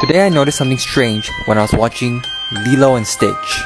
Today I noticed something strange when I was watching Lilo and Stitch.